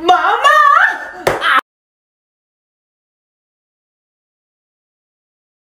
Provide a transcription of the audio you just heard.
Mom?